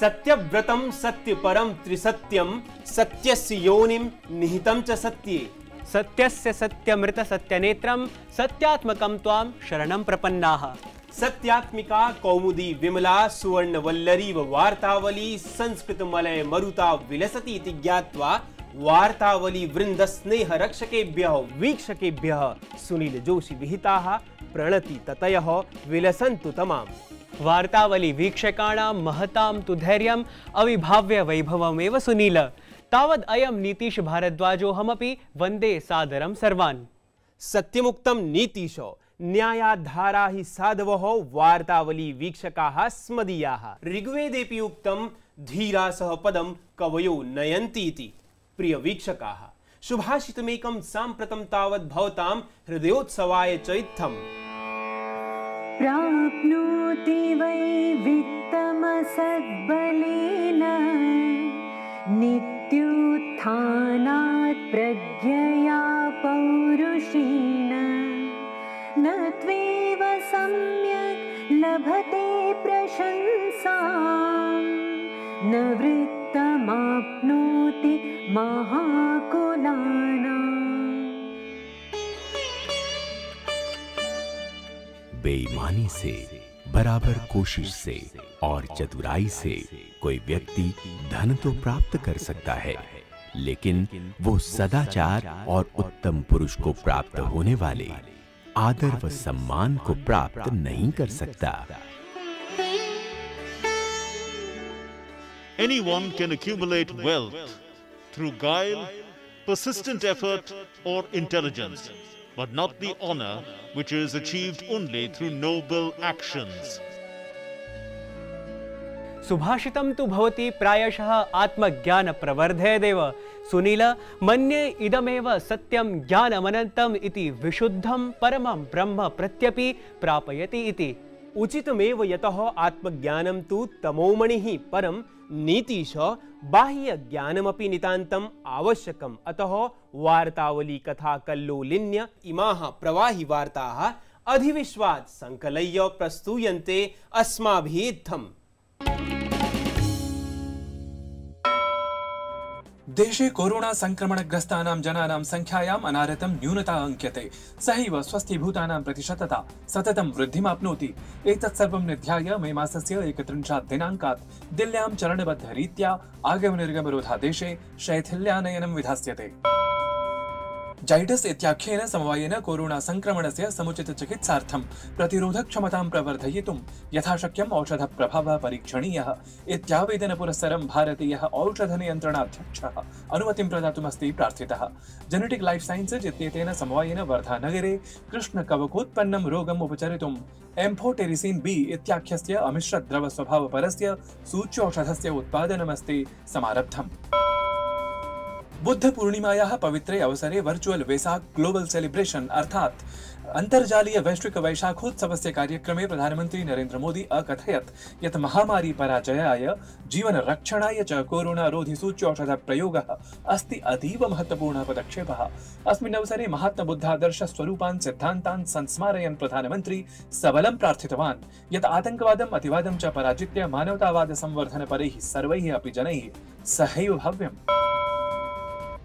सत्यव्रतं सत्यपरं त्रिसत्यम सत्यस्य योनिं निहितं च सत्ये। सत्यस्य सत्यमृत सत्यनेत्रं सत्यात्मकं त्वां शरणं प्रपन्नाः। सत्यात्मिका कौमुदी विमला सुवर्णवल्लरीव वार्तावली संस्कृतमलय मरुता विलसति इति ज्ञात्वा वार्तावली वृंद स्नेह रक्षकेभ्यः, वीक्षकेभ्यः सुनील जोशी विहिताः प्रणति ततयः विलसन्तु तमाम् वार्तावली वीक्षकाणां महतां तु अविभाव्य वैभवमेव सुनील। तावद् अयं नीतीश भारद्वाजोऽहमपि वंदे सादरं सर्वान्। सत्यमुक्तं नीतीश, न्यायाधारा हि साधवः, वार्तावली वीक्षकाः स्मदीयाः। ऋग्वेदेऽपि उक्तं, धीरा सह पदं कवयो नयन्ति इति प्रिय सुभाषितमेकं साम्प्रतं तावत् हृदयोत्सवाय च इत्थम् प्राप्नोति वै वित्तमसद्बलेन नित्युत्थानात् प्रज्ञया पौरुषेण। न त्वेव सम्यक् लभते प्रशंसाम्। न बेईमानी से बराबर कोशिश से और चतुराई से कोई व्यक्ति धन तो प्राप्त कर सकता है लेकिन वो सदाचार और उत्तम पुरुष को प्राप्त होने वाले आदर व सम्मान को प्राप्त नहीं कर सकता। Anyone can accumulate wealth through guile, persistent effort, or intelligence, but not the honor which is achieved only through noble actions. सुभाषितं तु भवति प्रायशः आत्मज्ञानप्रवर्धयदेव सुनील मन्ये इदमेव सत्यं ज्ञानमनन्तम् इति विशुद्धं परमं ब्रह्म प्रत्यपि प्रापयति इति उचितमेव यतः आत्मज्ञानं तु तमोमणिः परं नीतीश बाह्यज्ञानमपि नितान्तम् आवश्यकम्। अतः वार्तावली कथा कल्लोलिन्य इमाः प्रवाहि वार्ताः अधिविश्वात् सङ्कलय्य प्रस्तूयन्ते अस्माभिः देशे कोरोना संक्रमणग्रस्तानां जनानां संख्यायाम् अनारत न्यूनता अंक्य सहैव स्वस्थीभूतानां प्रतिशतता सतत वृद्धि एतत् निध्याय मे मासस्य एकत्रिंशात् दिनाङ्कात् दिल्ल्यां चरणबद्धरीत्या आगमनिर्गमरोधादेशे शैथिल्यानयनं विधास्यते। जाइडस इत्याख्येन समवायेन कोरोना संक्रमणस्य समुचित चिकित्सार्थं प्रतिरोधक्षमतां प्रवर्धयितुं यथाशक्यम् औषधप्रभावः परीक्षणीयः। इत्यावेदनपुरस्सरं भारतीयः औषधनियन्त्रणाध्यक्षः अनुमतिं प्रदातुमस्ति प्रार्थितः। जेनेटिक् लाइफ साइन्सेस् इत्येतेन समवायेन वर्धानगरे कृष्णकवकोत्पन्नं रोगम् उपचरितुम् एम्फोटेरिसिन् बी इत्याख्यस्य अमिश्रद्रवस्वभावपरस्य सूच्यौषधस्य उत्पादनमस्ति समारब्धम्। बुद्ध पूर्णिमायाः पवित्रे अवसरे वर्चुअल वैशाख ग्लोबल सेलिब्रेशन अर्थात् अन्तर्जालीय वैश्विक वैशाखोत्सवस्य कार्यक्रमे नरेन्द्र मोदी अकथयत् यत् महामारी पराजयाय, जीवनरक्षणाय च सूच्यौषधप्रयोगः अस्ति अतीव महत्वपूर्णः पदक्षेपः। अस्मिन् अवसरे महात्मबुद्धादर्श स्वरूपान् सिद्धान्तान् संस्मारयन् प्रधानमन्त्री सबलं प्रार्थितवान्। यत् आतङ्कवादम् अतिवादं च पराजित्य मानवतावाद संवर्धनपरैः सर्वैः अपि जनैः सहैव भव्यम्।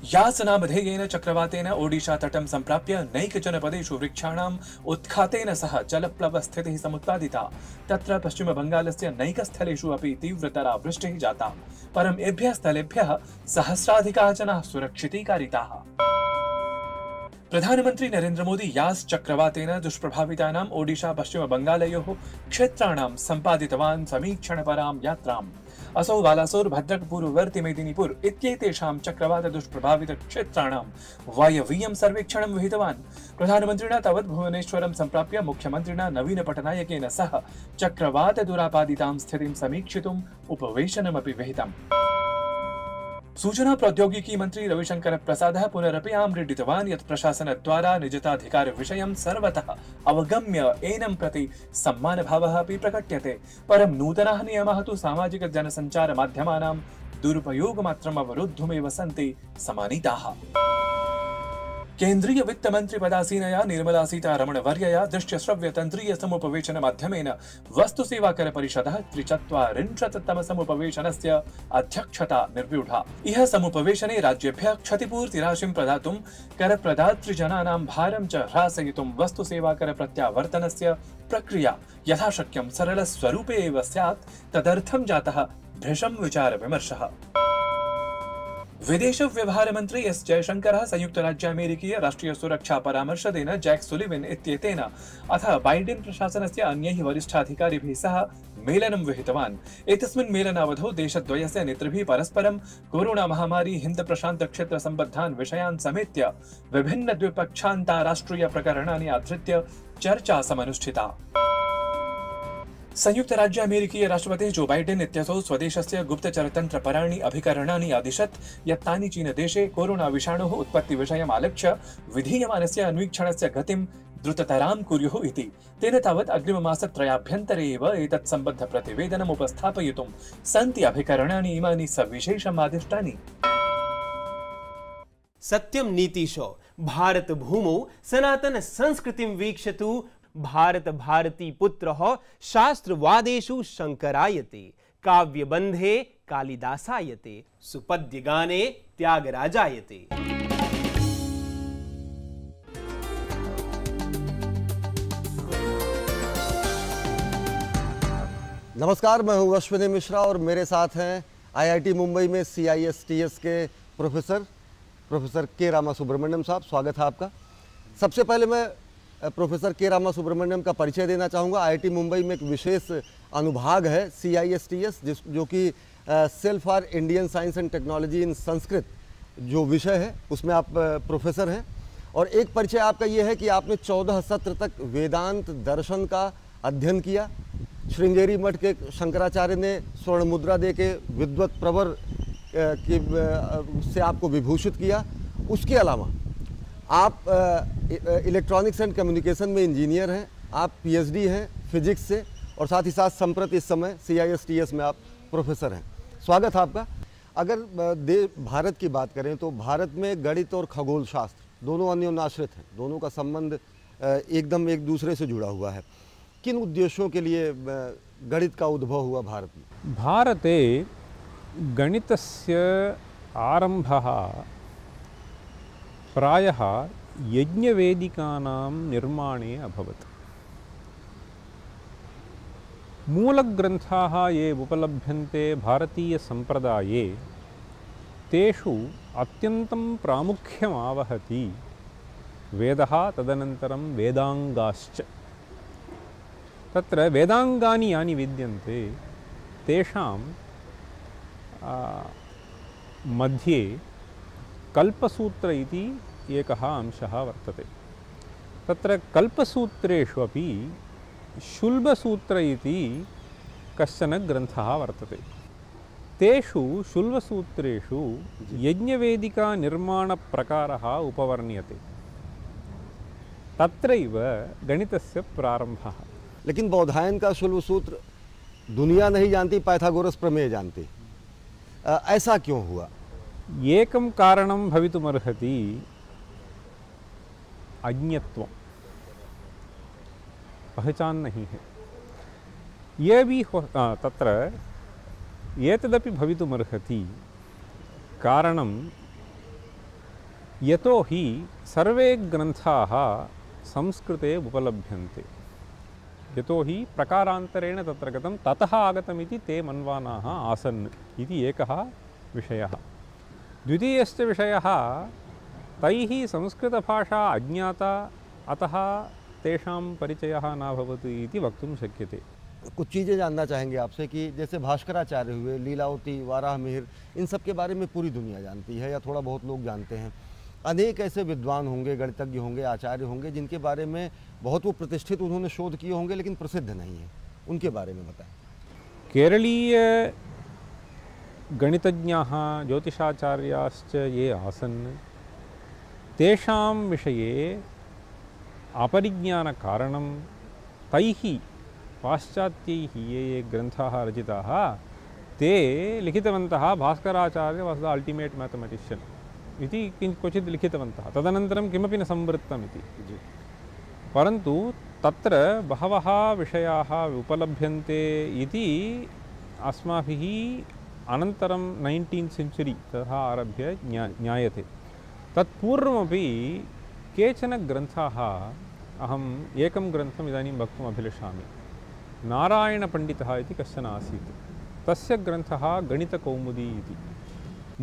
यासनामधेयेन चक्रवातेन ओडिशा तटं सम्प्राप्य नैकजनपदेषु वृक्षाणाम् उत्खातेन सह जलप्लवस्थितिः समुत्पादिता। तत्र पश्चिमबङ्गालस्य नैकस्थलेषु अपि तीव्रतरा वृष्टिः जाता। परम् एभ्यः स्थलेभ्यः सहस्राधिकाः जनाः सुरक्षितीकारिताः। प्रधानमन्त्री नरेन्द्र मोदी यास् चक्रवातेन दुष्प्रभावितानाम् ओडिशा पश्चिमबङ्गालयोः क्षेत्राणां सम्पादितवान् समीक्षणपरां यात्राम्। असौ बालासोर, भद्रकपुर पूर्ववर्ति मेदिनीपुर इत्येतेषां चक्रवात दुष्प्रभावित क्षेत्राणां वायवीयं सर्वेक्षणं विहितवान्। प्रधानमन्त्रिणा तावत् भुवनेश्वरं सम्प्राप्य मुख्यमन्त्रिणा नवीन पटनायकेन सह चक्रवात दुरापादितां स्थितिं समीक्षितुम् उपवेशनमपि विहितम्। सूचना प्रौद्योगिकी मंत्री रविशंकर प्रसाद पुनरपि आमृडितवान् यत् प्रशासनद्वारा निजताधिकारविषयं सर्वतः अवगम्य एनं प्रति सम्मानभावः अपि प्रकट्यते। परं नूतनाः नियमाः तु सामाजिकजनसञ्चारमाध्यमानां दुरुपयोगमात्रम् अवरुद्धुमेव सन्ति समानीताः। केंद्रीय वित्त मन्त्री पदासीनया निर्मला सीतारमण वर्यया दृश्य श्रव्य तन्त्रीय समुपवेशन माध्यमेन वस्तु सेवा कर परिषदः त्रिचत्वारिंशत्तम समुपवेशनस्य अध्यक्षता निर्व्यूढा। इह समुपवेशने राज्येभ्यः क्षतिपूर्तिराशिं प्रदातुं, करप्रदातृजनानां भारं च ह्रासयितुं वस्तु सेवा कर प्रत्यावर्तनस्य प्रक्रिया यथाशक्यं सरलस्वरूपे एव स्यात्, तदर्थं जातः भृशं विचारविमर्शः। विदेश व्यवहार मंत्री एस जयशंकरः संयुक्तराज्यामेरिकीय राष्ट्रीय सुरक्षा परामर्शदेन जैक सुलिविन इत्येतेन। अथ बाइडेन प्रशासनस्य अन्यैः वरिष्ठाधिकारिभिः सह मेलनं विहितवान्। एतस्मिन् मेलनावधौ देशद्वयस्य नेतृभिः परस्परं कोरोना महामारी हिन्द प्रशान्त क्षेत्र सम्बद्धान् विषयान् समेत्य विभिन्न द्विपक्षान्ताराष्ट्रिय प्रकरणानि आधृत्य चर्चा समनुष्ठिता। संयुक्त राज्य अमेरिकीय राष्ट्रपति जो बाइडेन् इत्यसौ स्वदेशस्य गुप्तचरतन्त्रपराणि अभिकरणानि अदिशत् यत् तानि चीनदेशे कोरोना विषाणोः उत्पत्तिविषयम् आलक्ष्य अन्वीक्षणस्य गतिं द्रुततरां कुर्युः इति। तेन तावत् अग्रिममासत्रयाभ्यन्तरे एव एतत् सम्बद्धप्रतिवेदनम् उपस्थापयितुं सन्ति अभिकरणानि, इमानि सविशेषम् आदिष्टानि। सत्यम नीतिशो भारत भूमौ सनातन संस्कृतिं वीक्षतु भारत भारती पुत्र शास्त्रवादेषु शंकरायते काव्यबंधे कालिदासायते सुपद्य गाने त्यागराजायते। नमस्कार, मैं हूँ अश्विनी मिश्रा और मेरे साथ हैं आईआईटी मुंबई में सीआईएसटीएस के प्रोफेसर प्रोफेसर के रामा सुब्रमण्यम साहब, स्वागत है आपका। सबसे पहले मैं प्रोफेसर के रामा सुब्रमण्यम का परिचय देना चाहूँगा। आईआईटी मुंबई में एक विशेष अनुभाग है C I S T S जिस, जो कि cell for Indian science and technology in Sanskrit जो विषय है, उसमें आप प्रोफेसर हैं। और एक परिचय आपका ये है कि आपने चौदह सत्र तक वेदांत दर्शन का अध्ययन किया। श्रृंगेरी मठ के शंकराचार्य ने स्वर्ण मुद्रा दे के विद्वत प्रवर की से आपको विभूषित किया। उसके अलावा आप इलेक्ट्रॉनिक्स एंड कम्युनिकेशन में इंजीनियर हैं, आप पीएचडी हैं फिजिक्स से, और साथ ही साथ संप्रति इस समय सीआईएसटीएस में आप प्रोफेसर हैं। स्वागत है आपका। अगर दे, भारत की बात करें तो भारत में गणित और खगोल शास्त्र दोनों अन्योन्याश्रित हैं। दोनों का संबंध एकदम एक दूसरे से जुड़ा हुआ है। किन उद्देश्यों के लिए गणित का उद्भव हुआ भारत में? भारते गणितस्य आरम्भः प्रायः यज्ञवेदिकानां निर्माणे अभवत्। मूलग्रन्थाः ये उपलभ्यन्ते भारतीयसम्प्रदाये, तेषु अत्यन्तं प्रामुख्यमावहति वेदः, तदनन्तरं वेदाङ्गाश्च। तत्र वेदाङ्गानि यानि विद्यन्ते, तेषां मध्ये कल्पसूत्र इति एकः अंशः वर्तते। तत्र कल्पसूत्रेषु अपि शुल्बसूत्र इति कश्चन ग्रन्थः वर्तते। तेषु शुल्बसूत्रेषु यज्ञवेदिकानिर्माणप्रकारः उपवर्ण्यते। तत्रैव गणितस्य लेकिन बौधायन का शुल्ब सूत्र दुनिया नहीं जानती पैथागोरस प्रमेय जानती। ऐसा क्यों हुआ? एकं कारणं भवितुमर्हति अज्ञत्वं पहचान नहीं है ये भी हो तत्र एतदपि भवितुमर्हति कारणं यतोहि सर्वे ग्रन्थाः संस्कृते उपलभ्यन्ते यतोहि प्रकारान्तरेण तत्र गतं ततः आगतमिति ते मन्वानाः आसन् इति एकः विषयः द्वितीयश्च विषयः तैः संस्कृतभाषा अज्ञाता अतः तेषां परिचयः न भवति इति वक्तुं शक्यते। कुछ चीज़ें जानना चाहेंगे आपसे कि जैसे भास्कराचार्य हुए लीलावती वाराह मिहिर इन सब के बारे में पूरी दुनिया जानती है या थोड़ा बहुत लोग जानते हैं। अनेक ऐसे विद्वान होंगे गणितज्ञ होंगे आचार्य होंगे जिनके बारे में बहुत वो प्रतिष्ठित उन्होंने शोध किए होंगे लेकिन प्रसिद्ध नहीं है। उनके बारे में बताएँ। केरलीय गणितज्ञाः ज्योतिषाचार्याश्च ये आसन् तेषां विषये अपरिज्ञानकारणं तैः पाश्चात्यैः ये ये ग्रन्थाः रचिताः ते लिखितवन्तः Bhaskaracharya was the ultimate mathematician इति किञ्चित् क्वचित् लिखितवन्तः। तदनन्तरं किमपि न संवृत्तम् इति परन्तु तत्र बहवः विषयाः उपलभ्यन्ते इति अस्माभिः अनन्तरं नैन्टीन् सेञ्चुरि तथा आरभ्य ज्ञा ज्ञायते। तत्पूर्वमपि केचन ग्रन्थाः अहम् एकं ग्रन्थम् इदानीं वक्तुम् अभिलषामि। नारायणपण्डितः इति कश्चन आसीत्। तस्य ग्रन्थः गणितकौमुदी इति।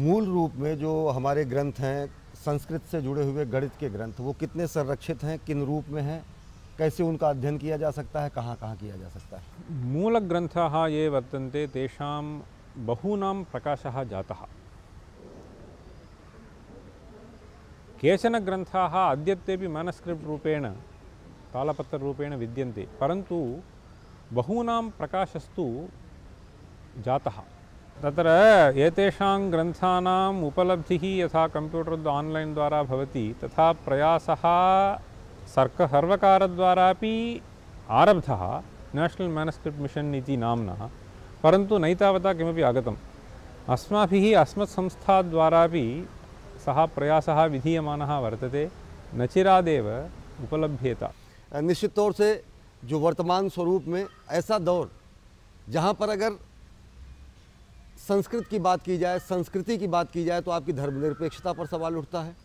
मूल रूप में जो हमारे ग्रंथ हैं संस्कृत से जुड़े हुए गणित के ग्रंथ वो कितने संरक्षित हैं किन रूप में हैं कैसे उनका अध्ययन किया जा सकता है कहाँ कहाँ किया जा सकता है? मूलग्रन्थाः ये वर्तन्ते तेषां बहूनां प्रकाशः जातः। केचन ग्रन्थाः अद्यत्वेपि मैनस्क्रिप्ट् रूपेण, तालपत्ररूपेण विद्यन्ते बहूनां प्रकाशस्तु जातः। तत्र एतेषां ग्रन्थानाम् उपलब्धिः यथा कम्प्यूटर् आन्लैन् द्वारा भवति, तथा प्रयासः सर्क सर्वकारद्वारापि आरब्धः। नेशनल् मैनस्क्रिप्ट् मिशन् इति नाम्ना। परन्तु नैतावता किमपि आगतम्। अस्माभिः अस्मत्संस्थाद्वारापि सः प्रयासः विधीयमानः वर्तते, न चिरादेव उपलभ्येत। निश्चित तौर से जो वर्तमान स्वरूप में ऐसा दौर, जहाँ पर अगर संस्कृत की बात की जाए, संस्कृति की बात की जाए तो आपकी धर्मनिरपेक्षता पर सवाल उठता है।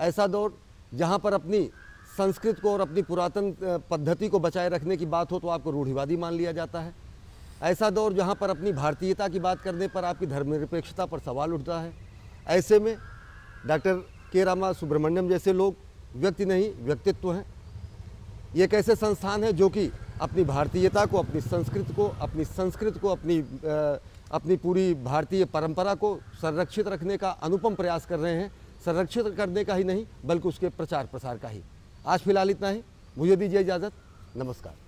ऐसा दौर, जहाँ पर अपनी संस्कृत को और अपनी पुरातन पद्धति को बचाए रखने की बात हो तो आपको रूढ़िवादी मान लिया जाता है। ऐसा दौर जहाँ पर अपनी भारतीयता की बात करने पर आपकी धर्मनिरपेक्षता पर सवाल उठता है। ऐसे में डॉक्टर के रामा सुब्रमण्यम जैसे लोग व्यक्ति नहीं व्यक्तित्व हैं। ये एक ऐसे संस्थान है जो कि अपनी भारतीयता को अपनी संस्कृति को अपनी संस्कृत को अपनी अ, अपनी पूरी भारतीय परंपरा को संरक्षित रखने का अनुपम प्रयास कर रहे हैं। संरक्षित करने का ही नहीं बल्कि उसके प्रचार प्रसार का ही। आज फ़िलहाल इतना ही। मुझे दीजिए इजाज़त। नमस्कार।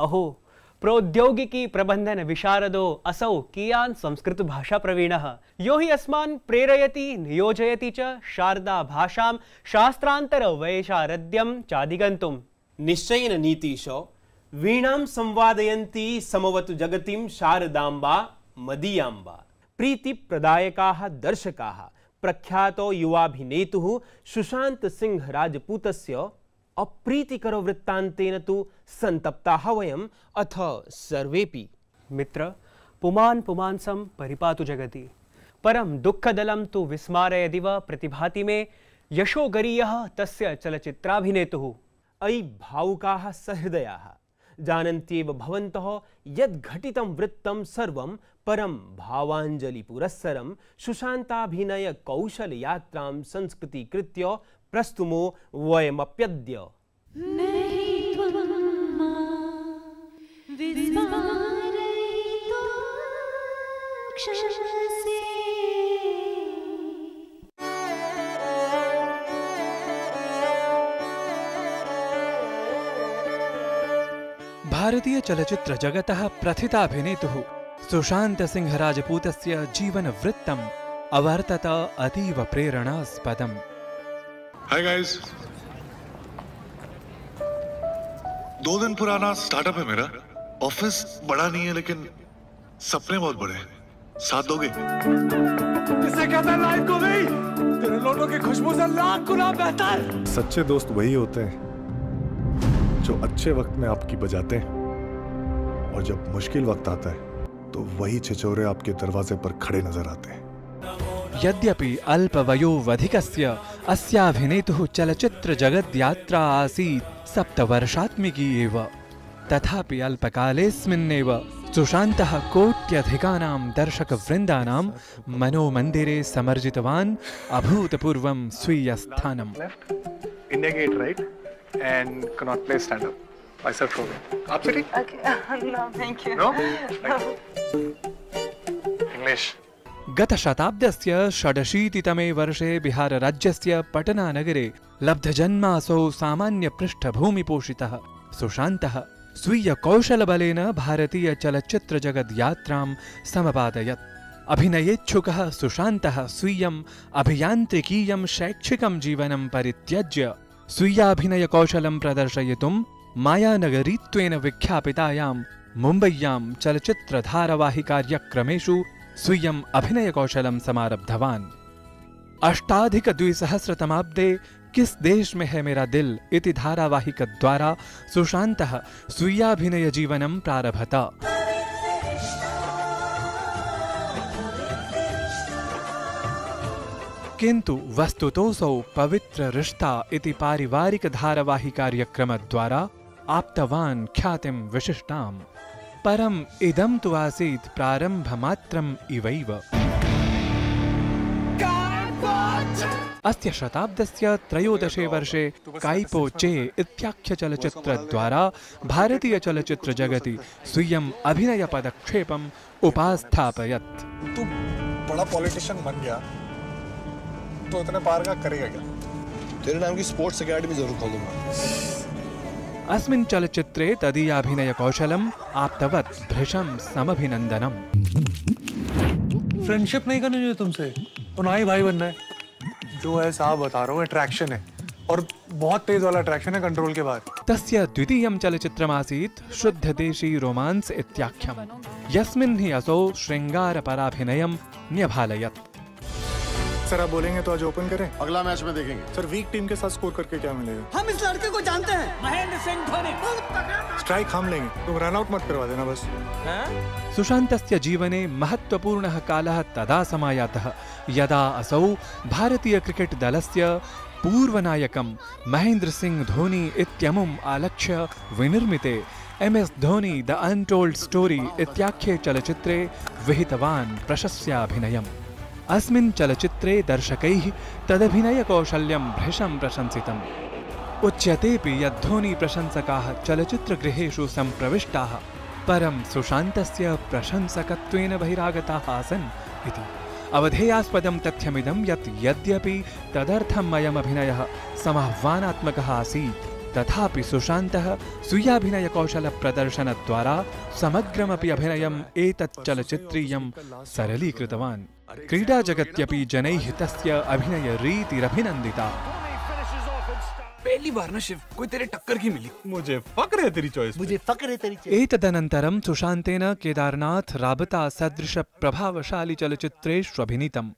अहो, प्रौद्योगिकी प्रबंधन विशारदो असौ कियान् संस्कृत भाषा प्रवीणः। यो हि अस्मान् प्रेरयति, नियोजयति च शारदा भाषां शास्त्रान्तर वैशारद्यं चाधिगन्तुम् निश्चयेन नीतीश, वीणां संवादयन्ती समवतु मदीयाम्बा। प्रीतिप्रदायकाः, दर्शकाः, प्रख्यातो युवाभिनेतुः सुशान्त सिंह राजपूतस्य अप्रीतिकरो वृत्तान्तेन तु सन्तप्ताः वयम्। अथ सर्वेपि मित्र, पुमान् पुमांसं परिपातु जगति। परं दुःखदलं तु विस्मारयदिव प्रतिभाति मे। यशोगरीयः तस्य चलच्चित्राभिनेतुः अयि भावुकाः सहृदयाः। जानन्त्येव भवन्तः यद् घटितं वृत्तं सर्वं परं भावाञ्जलिपुरस्सरं सुशान्ताभिनय कौशलयात्रां संस्कृतीकृत्य प्रस्तुमो वयमप्यद्य। नहीं त्वं माँ विस्मारयितुं क्षमसे भारतीय चलचित्र जगतः प्रथिताभिनेतुः राजपूतस्य जीवनवृत्तम् अवर्तत अतीव प्रेरणास्पदम्। हाय गाइस दो दिन पुराना स्टार्टअप है मेरा। ऑफ़िस बड़ा नहीं है लेकिन सपने बहुत बड़े हैं। साथ दोगे? इसे कहते हैं लाइफ को भी। तेरे लोटों की खुशबू से लाख गुना बेहतर। सच्चे दोस्त वही होते हैं जो अच्छे वक्त में आपकी बजाते हैं और जब मुश्किल वक्त आता है तो वही छिछोरे आपके दरवाजे पर खड़े नज़र आते हैं। यद्यपि अल्पवयोवधिकस्य अस्याभिनेतुः चलच्चित्रजगद्यात्रा आसीत् सप्तवर्षात्मिकी एव। तथापि अल्पकालेऽस्मिन्नेव सुशान्तः कोट्यधिकानां दर्शकवृन्दानां मनोमन्दिरे समर्जितवान् अभूतपूर्वं स्वीयस्थानम्। No, thank you. No English गतशताब्दस्य षडशीतितमे वर्षे बिहारराज्यस्य पटनानगरे लब्धजन्मासौ सामान्यपृष्ठभूमिपोषितः। सुशान्तः, स्वीयकौशलबलेन भारतीयचलच्चित्रजगद्यात्रां समपादयत्। अभिनयेच्छुकः सुशान्तः स्वीयम् अभियान्त्रिकीयं शैक्षिकं जीवनं परित्यज्य स्वीयाभिनयकौशलं प्रदर्शयितुं मायानगरीत्वेन विख्यापितायां मुम्बय्यां चलच्चित्रधारावाहिकार्यक्रमेषु स्वीयम् अभिनयकौशलं समारब्धवान्। अष्टाधिकद्विसहस्रतमाब्दे किस देश में है मेरा दिल इति धारावाहिकद्वारा सुशान्तः स्वीयाभिनयजीवनं प्रारभत। किन्तु पवित्र रिश्ता इति पारिवारिकधारावाहिकार्यक्रमद्वारा आप्तवान् ख्यातिं विशिष्टाम्। परम् इदं तु आसीत् प्रारम्भमात्रम् इवैव। अस्य शताब्दस्य त्रयोदशे वर्षे काइपो चे इत्याख्यचलच्चित्रद्वारा भारतीयचलच्चित्रजगति स्वीयम् अभिनयपदक्षेपम् उपास्थापयत्। तू बड़ा पॉलिटिशियन बन गया तो इतने पार का करेगा क्या? तेरे नाम की स्पोर्ट्स एकेडमी ज़रूर खोलूँगा। अस्मिन् चलच्चित्रे तदीयाभिनयकौशलम् आप्तवत् भृशं समभिनन्दनम्। फ्रेंडशिप नहीं करनी चाहिए तुमसे। तो ना ही भाई बनना है। जो है साहब बता रहा हूँ अट्रैक्शन है। और बहुत तेज वाला अट्रैक्शन है कंट्रोल के बाहर। तस्य द्वितीयं चलच्चित्रमासीत् शुद्धदेशी रोमांस् इत्याख्यम्। यस्मिन् हि असौ शृङ्गारपराभिनयं न्यभालयत्। सर आप बोलेंगे तो आज ओपन करें? अगला मैच में देखेंगे। सर वीक टीम के साथ स्कोर करके क्या मिलेगा? हम इस लड़के को जानते हैं। महेंद्र सिंह धोनी। स्ट्राइक हम लेंगे। तुम रन आउट मत करवा देना बस। सुशान्तस्य जीवने महत्त्वपूर्णः कालः तदा समायातः। यदा असौ भारतीयक्रिकेट् दलस्य पूर्वनायकं महेन्द्र सिंह धोनी इत्यमुम् आलक्ष्य विनिर्मिते। M S Dhoni the untold story इत्याख्ये चलच्चित्रे विहितवान् प्रशस्याभिनयम्। अस्मिन् चलच्चित्रे दर्शकैः तदभिनयकौशल्यं भृशं प्रशंसितम्। उच्यतेऽपि यत् धोनी प्रशंसकाः चलच्चित्रगृहेषु सम्प्रविष्टाः, परं सुशान्तस्य प्रशंसकत्वेन बहिरागताः आसन् इति। अवधेयास्पदं तथ्यमिदं यत् यद्यपि तदर्थम् अयम् अभिनयः समाह्वानात्मकः आसीत्, तथापि सुशान्तः स्वीयाभिनयकौशलप्रदर्शनद्वारा समग्रमपि अभिनयम् एतत् चलच्चित्रीयं सरलीकृतवान्। क्रीडाजगत्यपि जनैः तस्य अभिनयरीतिरभिनन्दिता पहली बार ना शिव कोई तेरे टक्कर की मिली? मुझे फक्र है तेरी चॉइस मुझे फक्र है तेरी एतदनन्तरं सुशान्तेन केदारनाथ राबता सदृश प्रभावशाली चलच्चित्रेष्वभिनीतम्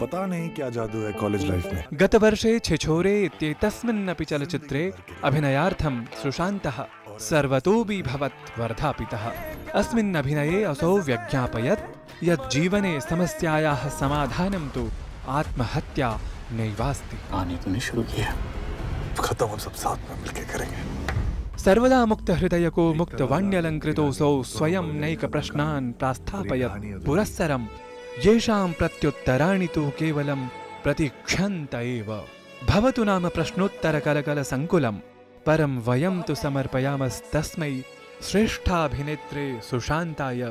पता नहीं क्या जादू है कॉलेज लाइफ में। गतवर्षे छिछोरे इत्येतस्मिन्नपि चलच्चित्रे अभिनयार्थं सुशान्तः सर्वतोऽभिभवत् वर्धापितः। अस्मिन् अभिनये असौ व्यज्ञापयत्। यत् जीवने समस्यायाः समाधानं तु आत्महत्या नैवास्ति। आने तूने शुरू किया। खत्म हम सब साथ में मिलके करेंगे। सर्वदा मुक्तहृदयको मुक्तवाण्यलङ्कृतोऽसौ स्वयं नैक नैकप्रश्नान् प्रास्थापयत् पुरस्सरं येषां प्रत्युत्तराणि तु केवलं प्रतीक्षन्त एव। भवतु नाम प्रश्नोत्तरकलकलसङ्कुलं परं वयं तु समर्पयामस्तस्मै श्रेष्ठाभिनेत्रे सुशान्ताय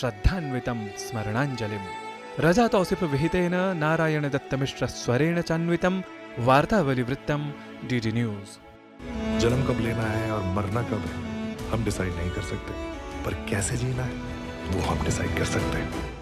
श्रद्धान्वितं स्मरणाञ्जलिम्। रजा तौसिफविहितेन नारायणदत्तमिश्रस्वरेण चान्वितं। वार्तावलिवृत्तं डी डी न्यूज़। जन्म कब लेना है और मरना कब है, हम डिसाइड नहीं कर सकते। पर कैसे जीना है, वो हम डिसाइड कर सकते हैं।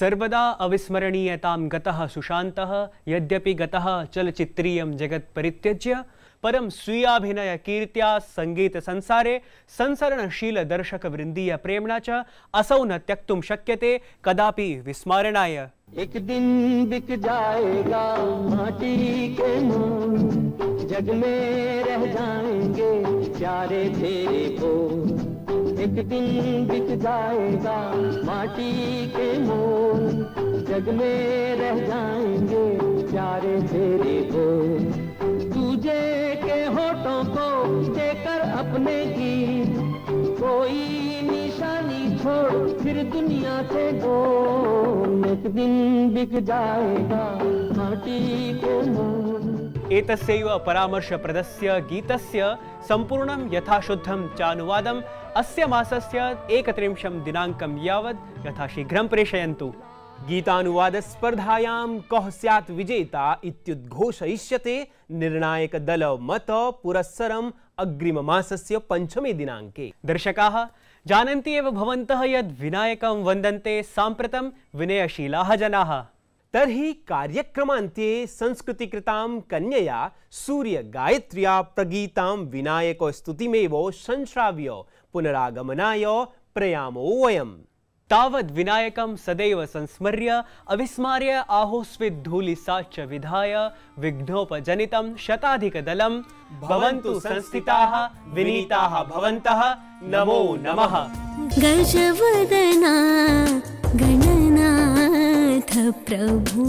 सर्वदा अविस्मरणीयतां गतः सुशान्तः, यद्यपि गतः चलचित्रीयं जगत् परित्यज्य, परं स्वीयाभिनयकीर्त्या सङ्गीतसंसारे संसरणशीलदर्शकवृन्दीयप्रेम्णा च असौ न त्यक्तुं शक्यते, कदापि विस्मारणाय। एक दिन बिक जाएगा माटी के जग में रह जाएँगे प्यारे तेरे बोल एक दिन बिक जाएगा माटी के मोल। जग में रह जाएँगे प्यारे तेरे को तुझे के होठों को देकर अपने गीत। कोई निशानी छोड़ फिर दुनिया से बोल। एक दिन बिक जाएगा माटी के मोल। एतस्यैव परामर्शप्रदस्य गीतस्य सम्पूर्णं यथाशुद्धं चानुवादम् अस्य मासस्य एकत्रिंशं दिनाङ्कं यावत् यथाशीघ्रं प्रेषयन्तु। गीतानुवादस्पर्धायां कः स्यात् विजेता इत्युद्घोषयिष्यते निर्णायकदलमत पुरस्सरम् अग्रिममासस्य पञ्चमे दिनाङ्के। दर्शकाः, जानन्ति एव भवन्तः यत् विनायकं वन्दन्ते साम्प्रतं विनयशीलाः जनाः। तर्हि कार्यक्रमान्ते संस्कृतिकृतां कन्यया सूर्यगायत्र्या प्रगीतां विनायकस्तुतिमेव संश्राव्य। पुनरागमनाय प्रयामो वयम्। तावद् विनायकं सदैव संस्मर्य अविस्मार्य आहोस्विद्धूलिसाच्च विधाय विघ्नोपजनितं शताधिकदलं। भवन्तु संस्थिताः विनीताः भवन्तः नमो नमः। गजवदना गणनाथ प्रभु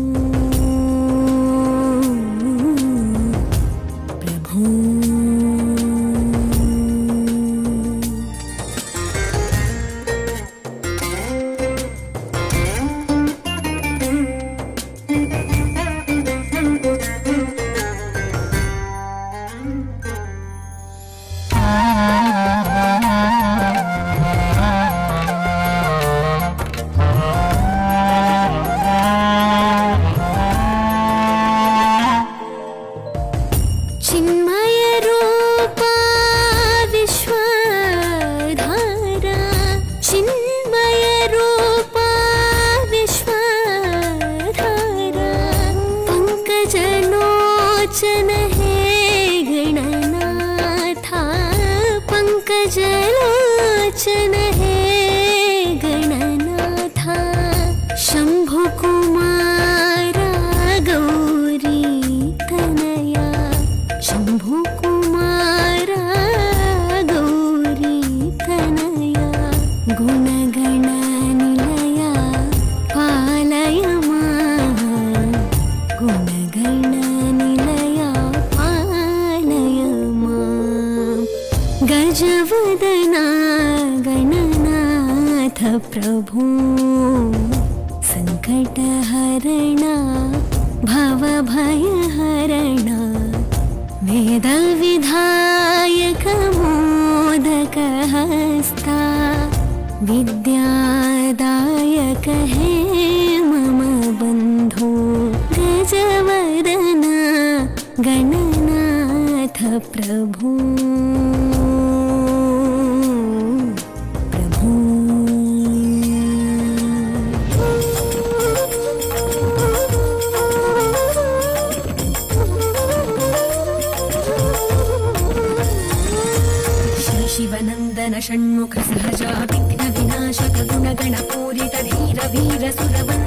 Imagine वेदविधायकमोदकहस्ता। विद्यादायक हे मम बन्धो। गजवदना गणनाथ प्रभु षण्मुख सहजा विनाशक गुणगणपूरित धीर वीर वीरवीरसुरव